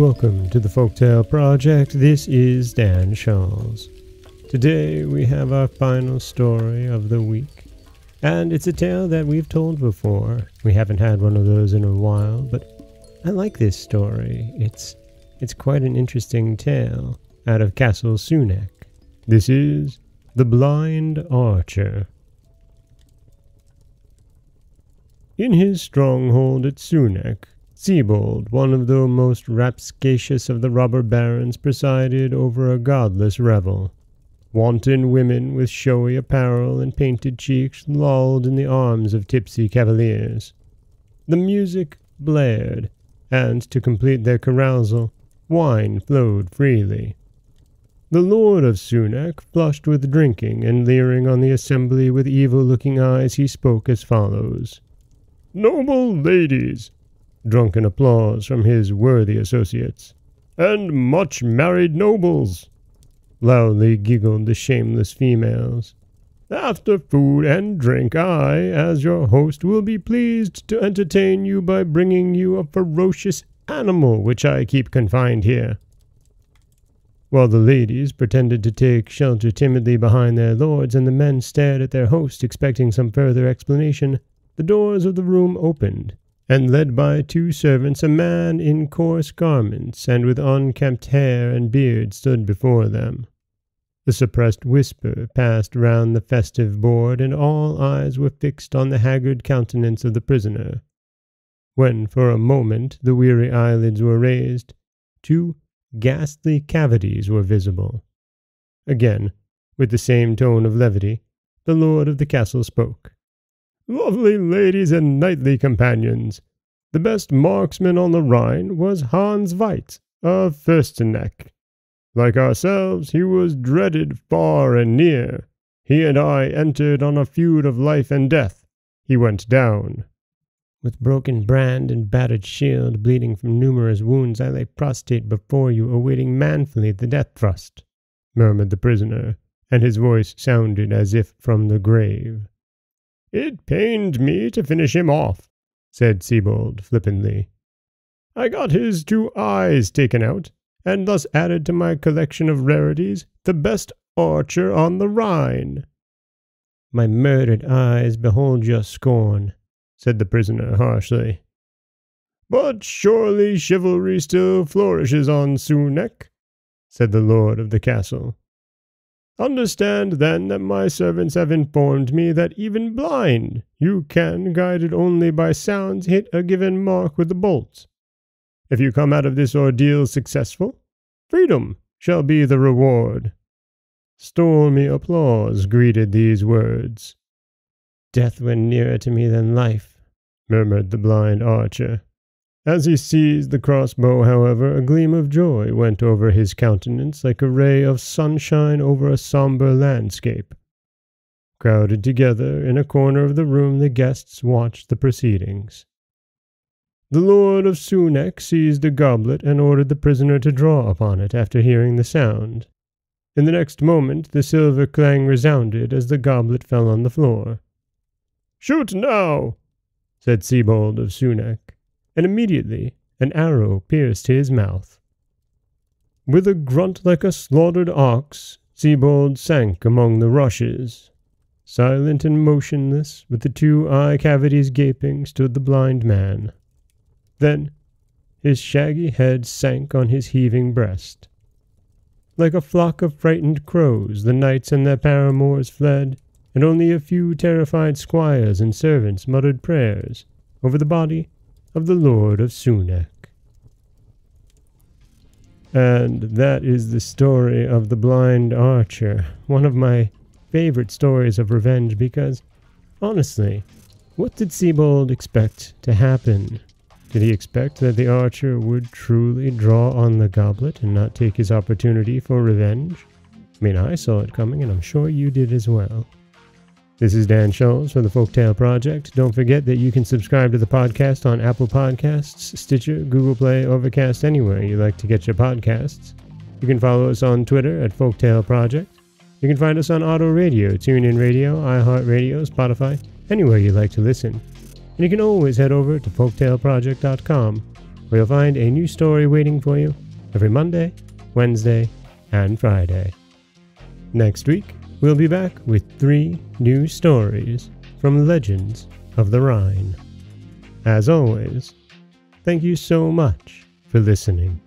Welcome to the Folktale Project. This is Dan Scholz. Today we have our final story of the week. And it's a tale that we've told before. We haven't had one of those in a while, but I like this story. It's it's quite an interesting tale out of Castle Sooneck. This is The Blind Archer. In his stronghold at Sooneck, Sibold, one of the most rapscatious of the robber barons, presided over a godless revel. Wanton women with showy apparel and painted cheeks lolled in the arms of tipsy cavaliers. The music blared, and to complete their carousal, wine flowed freely. The lord of Sooneck, flushed with drinking and leering on the assembly with evil-looking eyes, he spoke as follows. Noble ladies, drunken applause from his worthy associates, and much married nobles, loudly giggled the shameless females. After food and drink, I, as your host, will be pleased to entertain you by bringing you a ferocious animal which I keep confined here. While the ladies pretended to take shelter timidly behind their lords, and the men stared at their host, expecting some further explanation, the doors of the room opened, and led by two servants, a man in coarse garments and with unkempt hair and beard stood before them. A suppressed whisper passed round the festive board, and all eyes were fixed on the haggard countenance of the prisoner. When for a moment the weary eyelids were raised, two ghastly cavities were visible. Again, with the same tone of levity, the lord of the castle spoke. Lovely ladies and knightly companions, the best marksman on the Rhine was Hans Veit of Fürsteneck. Like ourselves, he was dreaded far and near. He and I entered on a feud of life and death. He went down. With broken brand and battered shield, bleeding from numerous wounds, I lay prostrate before you, awaiting manfully the death thrust, murmured the prisoner, and his voice sounded as if from the grave. It pained me to finish him off, said Sibold flippantly. I got his two eyes taken out, and thus added to my collection of rarities the best archer on the Rhine. My murdered eyes behold your scorn, said the prisoner harshly. But surely chivalry still flourishes on Sooneck, said the lord of the castle. Understand then that my servants have informed me that even blind you can, guided only by sounds, hit a given mark with the bolt. If you come out of this ordeal successful, freedom shall be the reward. Stormy applause greeted these words. Death went nearer to me than life, murmured the blind archer. As he seized the crossbow, however, a gleam of joy went over his countenance like a ray of sunshine over a sombre landscape. Crowded together in a corner of the room, the guests watched the proceedings. The lord of Sooneck seized a goblet and ordered the prisoner to draw upon it after hearing the sound. In the next moment the silver clang resounded as the goblet fell on the floor. Shoot now, said Sibold of Sooneck and immediately an arrow pierced his mouth. With a grunt like a slaughtered ox, Sibold sank among the rushes. Silent and motionless, with the two eye cavities gaping, stood the blind man. Then his shaggy head sank on his heaving breast. Like a flock of frightened crows, the knights and their paramours fled, and only a few terrified squires and servants muttered prayers over the body of the Lord of Sooneck. And that is the story of the blind archer, one of my favorite stories of revenge because, honestly, what did Sibold expect to happen? Did he expect that the archer would truly draw on the goblet and not take his opportunity for revenge? I mean, I saw it coming, and I'm sure you did as well. This is Dan Scholz from the Folktale Project. Don't forget that you can subscribe to the podcast on Apple Podcasts, Stitcher, Google Play, Overcast, anywhere you like to get your podcasts. You can follow us on Twitter at Folktale Project. You can find us on Otto Radio, TuneIn Radio, iHeartRadio, Spotify, anywhere you like to listen. And you can always head over to folktaleproject.com where you'll find a new story waiting for you every Monday, Wednesday, and Friday. Next week, we'll be back with three new stories from Legends of the Rhine. As always, thank you so much for listening.